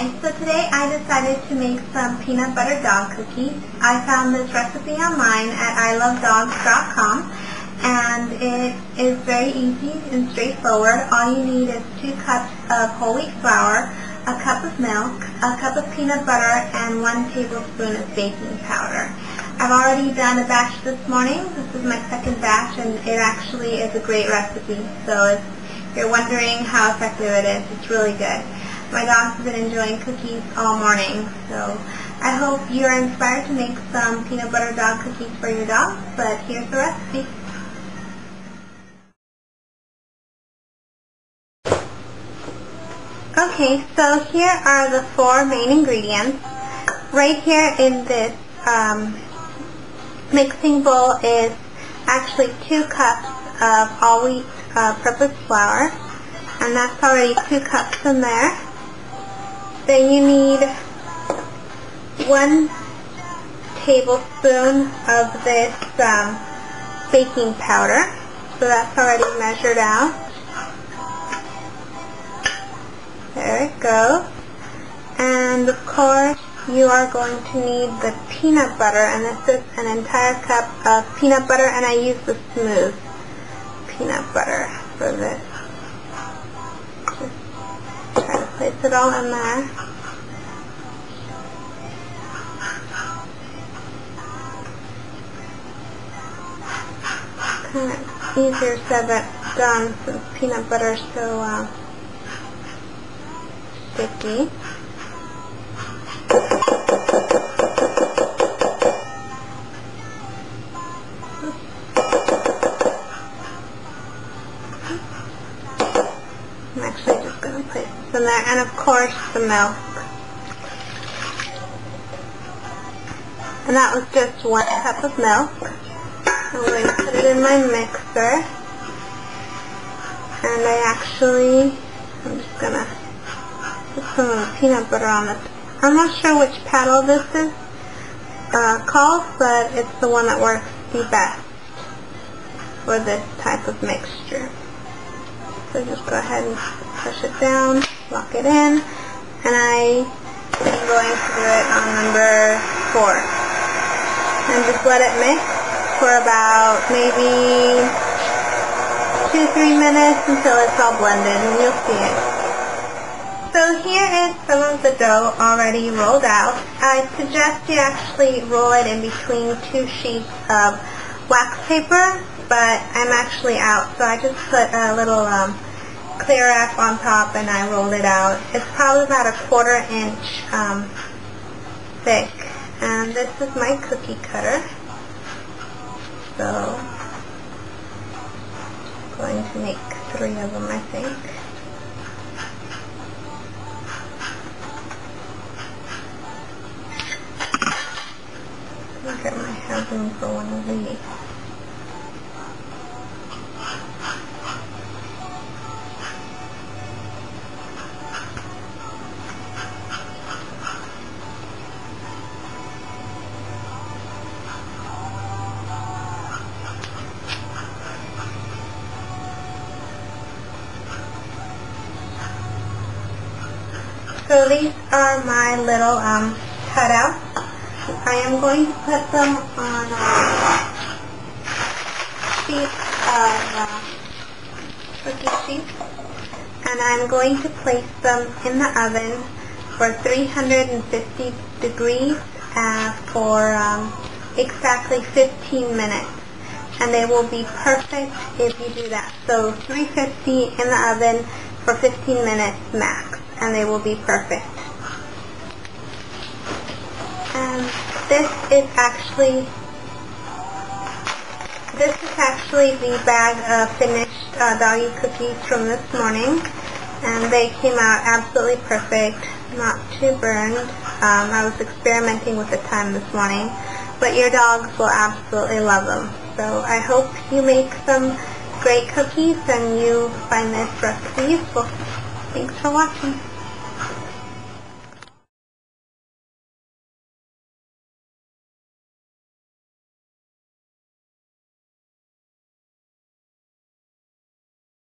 Hi, so today I decided to make some peanut butter dog cookies. I found this recipe online at i-love-dogs.com and it is very easy and straightforward. All you need is two cups of whole wheat flour, a cup of milk, a cup of peanut butter, and one tablespoon of baking powder. I've already done a batch this morning. This is my second batch and it actually is a great recipe. So if you're wondering how effective it is, it's really good. My dogs been enjoying cookies all morning, so I hope you're inspired to make some peanut butter dog cookies for your dog, but here's the recipe. Okay, so here are the four main ingredients. Right here in this um, mixing bowl is actually two cups of all wheat uh, purpose flour, and that's already two cups in there. Then you need one tablespoon of this um, baking powder. So that's already measured out. There it goes. And of course, you are going to need the peanut butter, and this is an entire cup of peanut butter, and I use the smooth peanut butter for this. Place it all in there. Kind of easier said than done since peanut butter is so uh, sticky. I'm actually just going to place this in there. And of course the milk. And that was just one cup of milk. I'm going to put it in my mixer. And I actually, I'm just going to put some peanut butter on this. I'm not sure which paddle this is uh, called, but it's the one that works the best for this type of mixture. So just go ahead and push it down, lock it in, and I am going to do it on number four. And just let it mix for about maybe two, three minutes until it's all blended, and you'll see it. So here is some of the dough already rolled out. I suggest you actually roll it in between two sheets of wax paper but I'm actually out, so I just put a little um, clear wrap on top and I rolled it out. It's probably about a quarter inch um, thick, and this is my cookie cutter. So, I'm going to make three of them, I think. So these are my little um, cutouts. I am going to put them on a sheet of uh, cookie sheets and I'm going to place them in the oven for 350 degrees uh, for um, exactly 15 minutes and they will be perfect if you do that. So 350 in the oven for 15 minutes max and they will be perfect. And this is actually this is actually the bag of finished uh, doggy cookies from this morning and they came out absolutely perfect, not too burned. Um, I was experimenting with the time this morning, but your dogs will absolutely love them. So I hope you make some great cookies and you find this recipe useful. Thanks for watching.